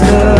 the